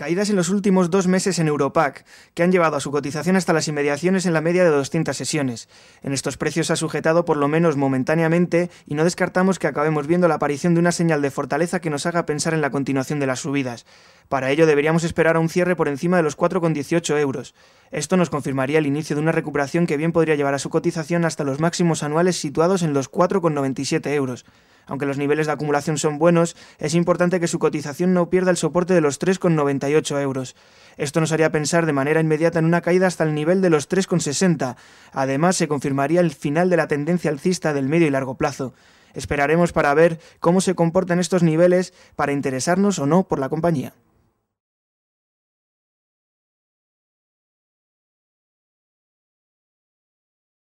Caídas en los últimos dos meses en Europac, que han llevado a su cotización hasta las inmediaciones en la media de 200 sesiones. En estos precios ha sujetado por lo menos momentáneamente y no descartamos que acabemos viendo la aparición de una señal de fortaleza que nos haga pensar en la continuación de las subidas. Para ello deberíamos esperar a un cierre por encima de los 4,18 euros. Esto nos confirmaría el inicio de una recuperación que bien podría llevar a su cotización hasta los máximos anuales situados en los 4,97 euros. Aunque los niveles de acumulación son buenos, es importante que su cotización no pierda el soporte de los 3,98 euros. Esto nos haría pensar de manera inmediata en una caída hasta el nivel de los 3,60. Además, se confirmaría el final de la tendencia alcista del medio y largo plazo. Esperaremos para ver cómo se comportan estos niveles para interesarnos o no por la compañía.